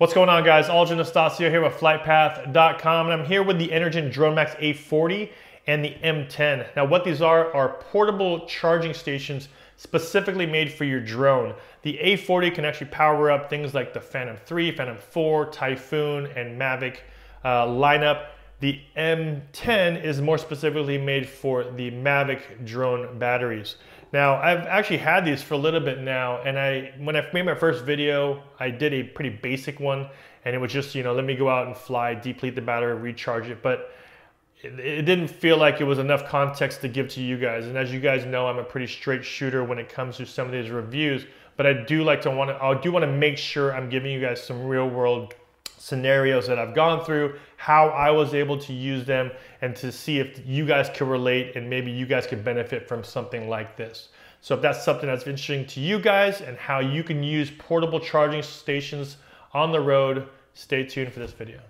What's going on guys? Aldryn Estacio here with FlytPath.com and I'm here with the Energen DroneMax A40 and the M10. Now what these are are portable charging stations specifically made for your drone. The A40 can actually power up things like the Phantom 3, Phantom 4, Typhoon, and Mavic uh, lineup. The M10 is more specifically made for the Mavic drone batteries. Now, I've actually had these for a little bit now, and I when I made my first video, I did a pretty basic one, and it was just, you know, let me go out and fly, deplete the battery, recharge it, but it, it didn't feel like it was enough context to give to you guys. And as you guys know, I'm a pretty straight shooter when it comes to some of these reviews, but I do like to want to, I do want to make sure I'm giving you guys some real world scenarios that I've gone through, how I was able to use them, and to see if you guys can relate and maybe you guys could benefit from something like this. So if that's something that's interesting to you guys and how you can use portable charging stations on the road, stay tuned for this video.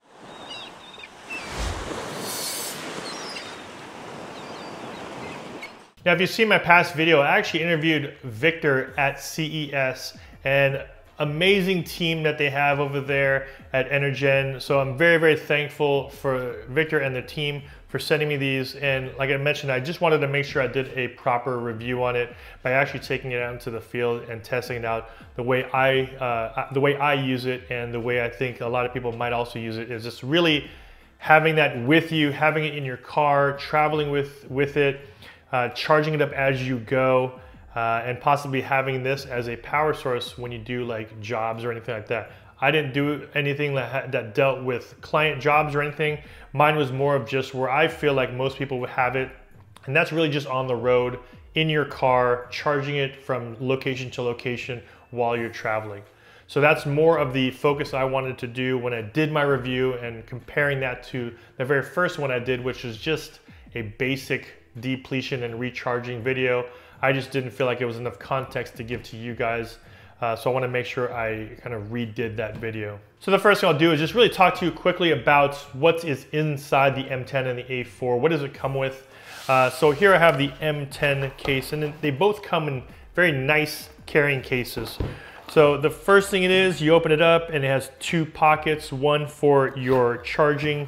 Now, if you've seen my past video, I actually interviewed Victor at CES and amazing team that they have over there at Energen. So I'm very, very thankful for Victor and the team for sending me these. And like I mentioned, I just wanted to make sure I did a proper review on it by actually taking it out into the field and testing it out the way I, uh, the way I use it and the way I think a lot of people might also use it is just really having that with you, having it in your car, traveling with, with it, uh, charging it up as you go uh, and possibly having this as a power source when you do like jobs or anything like that. I didn't do anything that, that dealt with client jobs or anything. Mine was more of just where I feel like most people would have it. And that's really just on the road, in your car, charging it from location to location while you're traveling. So that's more of the focus I wanted to do when I did my review and comparing that to the very first one I did, which is just a basic depletion and recharging video. I just didn't feel like it was enough context to give to you guys. Uh, so I wanna make sure I kind of redid that video. So the first thing I'll do is just really talk to you quickly about what is inside the M10 and the A4. What does it come with? Uh, so here I have the M10 case and they both come in very nice carrying cases. So the first thing it is, you open it up and it has two pockets, one for your charging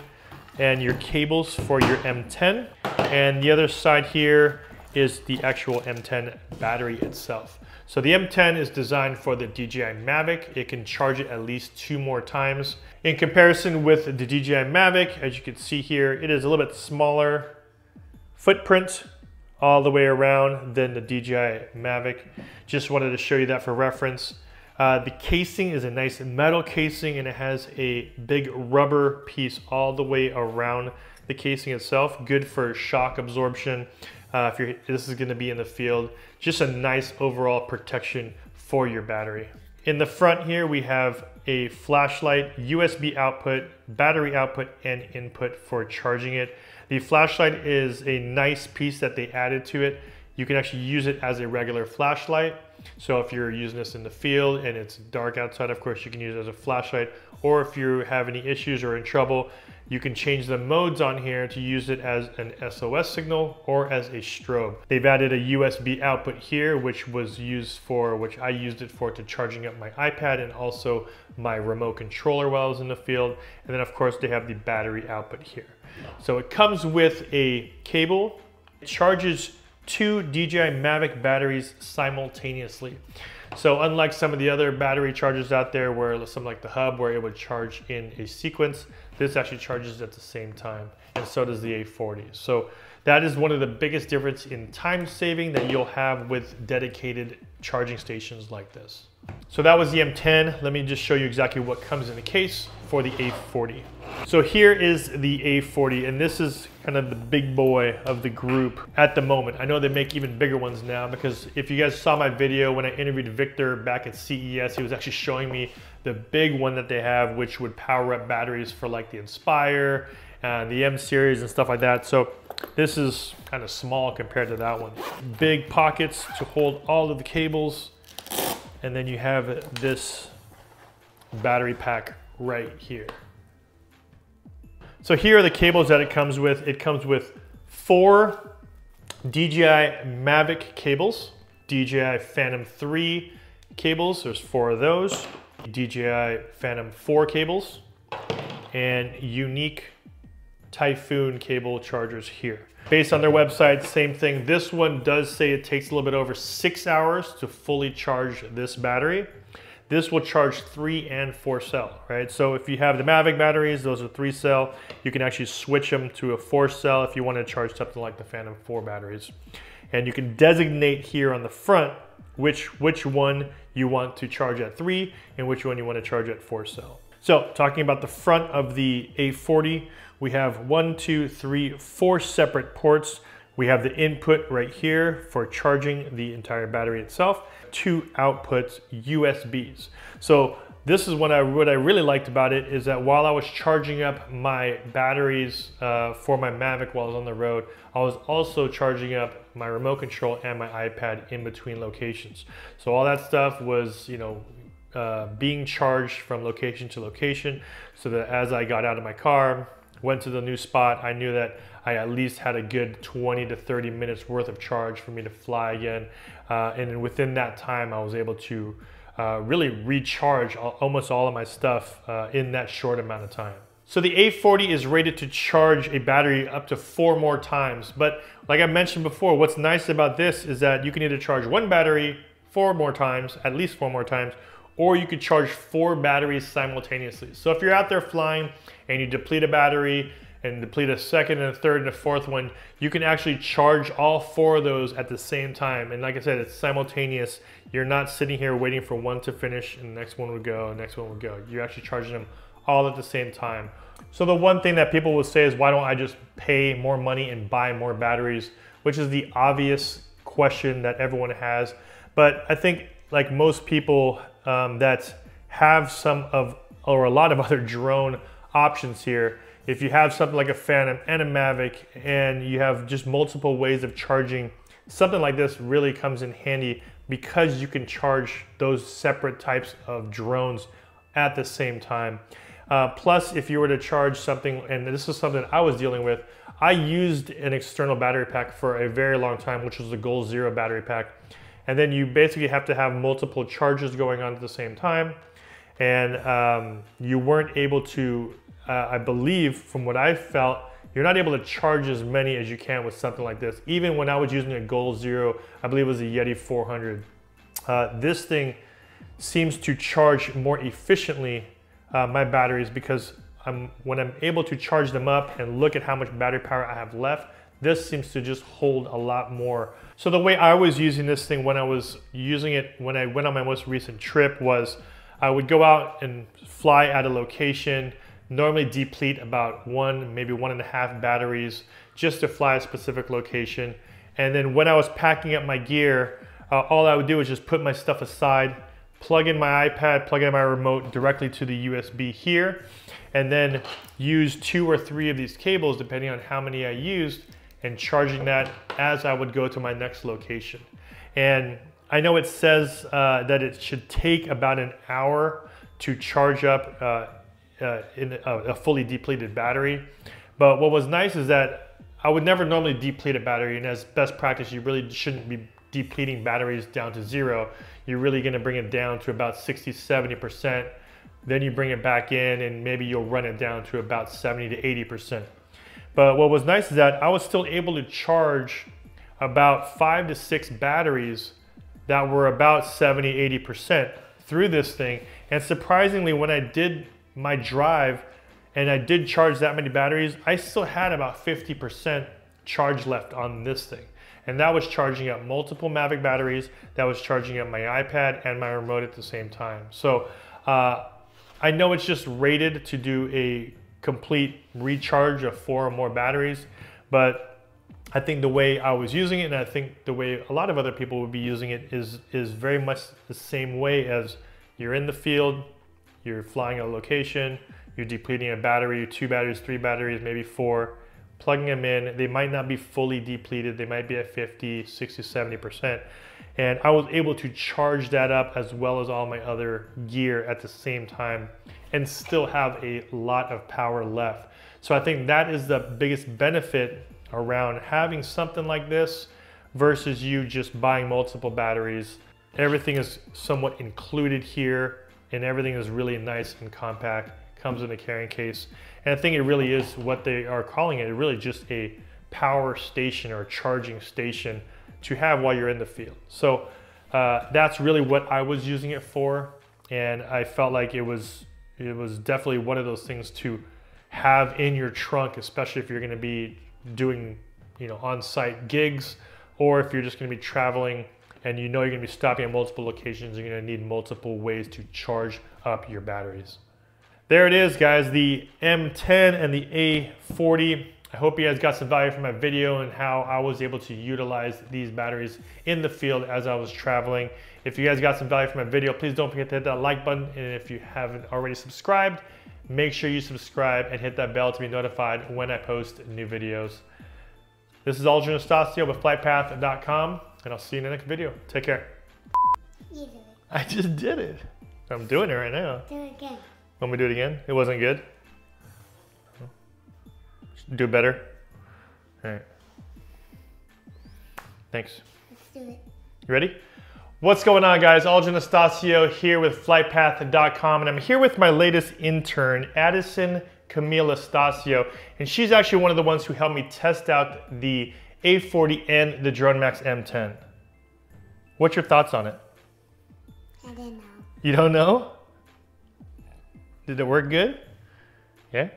and your cables for your M10. And the other side here is the actual M10 battery itself. So the M10 is designed for the DJI Mavic. It can charge it at least two more times. In comparison with the DJI Mavic, as you can see here, it is a little bit smaller footprint all the way around than the DJI Mavic. Just wanted to show you that for reference. Uh, the casing is a nice metal casing and it has a big rubber piece all the way around the casing itself. Good for shock absorption, uh, if you're, this is gonna be in the field. Just a nice overall protection for your battery. In the front here, we have a flashlight, USB output, battery output, and input for charging it. The flashlight is a nice piece that they added to it. You can actually use it as a regular flashlight. So if you're using this in the field and it's dark outside, of course, you can use it as a flashlight. Or if you have any issues or in trouble, you can change the modes on here to use it as an SOS signal or as a strobe. They've added a USB output here, which was used for, which I used it for to charging up my iPad and also my remote controller while I was in the field. And then of course they have the battery output here. So it comes with a cable, it charges two DJI Mavic batteries simultaneously. So unlike some of the other battery chargers out there where some like the hub where it would charge in a sequence, this actually charges at the same time and so does the A40. So that is one of the biggest difference in time saving that you'll have with dedicated charging stations like this. So that was the M10. Let me just show you exactly what comes in the case for the A40. So here is the A40, and this is kind of the big boy of the group at the moment. I know they make even bigger ones now because if you guys saw my video when I interviewed Victor back at CES, he was actually showing me the big one that they have, which would power up batteries for like the Inspire and the M series and stuff like that. So this is kind of small compared to that one. Big pockets to hold all of the cables. And then you have this battery pack right here. So here are the cables that it comes with. It comes with four DJI Mavic cables, DJI Phantom 3 cables, there's four of those. DJI Phantom 4 cables and Yuneec Typhoon cable chargers here. Based on their website, same thing. This one does say it takes a little bit over six hours to fully charge this battery. This will charge three and four cell, right? So if you have the Mavic batteries, those are three cell. You can actually switch them to a four cell if you want to charge something like the Phantom 4 batteries. And you can designate here on the front which, which one you want to charge at three and which one you want to charge at four cell. So talking about the front of the A40, we have one, two, three, four separate ports. We have the input right here for charging the entire battery itself, two outputs, USBs. So this is what I, what I really liked about it is that while I was charging up my batteries uh, for my Mavic while I was on the road, I was also charging up my remote control and my iPad in between locations. So all that stuff was, you know, uh, being charged from location to location so that as I got out of my car, went to the new spot, I knew that I at least had a good 20 to 30 minutes worth of charge for me to fly again. Uh, and within that time, I was able to uh, really recharge almost all of my stuff uh, in that short amount of time. So the A40 is rated to charge a battery up to four more times. But like I mentioned before, what's nice about this is that you can either charge one battery four more times, at least four more times, or you could charge four batteries simultaneously. So if you're out there flying and you deplete a battery and deplete a second and a third and a fourth one, you can actually charge all four of those at the same time. And like I said, it's simultaneous. You're not sitting here waiting for one to finish and the next one would go, the next one would go. You're actually charging them all at the same time. So the one thing that people will say is, why don't I just pay more money and buy more batteries? Which is the obvious question that everyone has. But I think like most people um, that have some of, or a lot of other drone options here, if you have something like a Phantom and a Mavic and you have just multiple ways of charging, something like this really comes in handy because you can charge those separate types of drones at the same time. Uh, plus, if you were to charge something, and this is something I was dealing with, I used an external battery pack for a very long time, which was the Goal Zero battery pack. And then you basically have to have multiple charges going on at the same time. And um, you weren't able to, uh, I believe, from what I felt, you're not able to charge as many as you can with something like this. Even when I was using a Goal Zero, I believe it was a Yeti 400. Uh, this thing seems to charge more efficiently uh, my batteries because I'm, when I'm able to charge them up and look at how much battery power I have left, this seems to just hold a lot more. So the way I was using this thing when I was using it, when I went on my most recent trip was I would go out and fly at a location, normally deplete about one, maybe one and a half batteries just to fly a specific location. And then when I was packing up my gear, uh, all I would do is just put my stuff aside, plug in my iPad, plug in my remote directly to the USB here, and then use two or three of these cables, depending on how many I used, and charging that as I would go to my next location. And I know it says uh, that it should take about an hour to charge up uh, uh, in a, a, fully depleted battery. But what was nice is that I would never normally deplete a battery, and as best practice, you really shouldn't be depleting batteries down to zero. You're really gonna bring it down to about 60, 70%. Then you bring it back in, and maybe you'll run it down to about 70 to 80%. But what was nice is that I was still able to charge about five to six batteries that were about 70, 80% through this thing. And surprisingly, when I did my drive and I did charge that many batteries, I still had about 50% charge left on this thing. And that was charging up multiple Mavic batteries, that was charging up my iPad and my remote at the same time. So uh, I know it's just rated to do a complete recharge of four or more batteries. But I think the way I was using it, and I think the way a lot of other people would be using it is, is very much the same way as you're in the field, you're flying a location, you're depleting a battery, two batteries, three batteries, maybe four, plugging them in. They might not be fully depleted. They might be at 50, 60, 70%. And I was able to charge that up as well as all my other gear at the same time and still have a lot of power left. So I think that is the biggest benefit around having something like this versus you just buying multiple batteries. Everything is somewhat included here and everything is really nice and compact, comes in a carrying case. And I think it really is what they are calling it, really just a power station or charging station to have while you're in the field. So uh, that's really what I was using it for. And I felt like it was, it was definitely one of those things to have in your trunk, especially if you're gonna be doing you know, on-site gigs, or if you're just gonna be traveling and you know you're gonna be stopping at multiple locations, you're gonna need multiple ways to charge up your batteries. There it is, guys, the M10 and the A40. I hope you guys got some value from my video and how I was able to utilize these batteries in the field as I was traveling. If you guys got some value from my video, please don't forget to hit that like button. And if you haven't already subscribed, make sure you subscribe and hit that bell to be notified when I post new videos. This is Aldryn Estacio with flytpath.com, and I'll see you in the next video. Take care. You do it. I just did it. I'm doing it right now. Do it again. Want me to do it again? It wasn't good? Do better? All right. Thanks. Let's do it. You ready? What's going on, guys? Aldryn Estacio here with flytpath.com, and I'm here with my latest intern, Addison Camille Estacio, and she's actually one of the ones who helped me test out the A40 and the Drone Max M10. What's your thoughts on it? I don't know. You don't know? Did it work good? Yeah?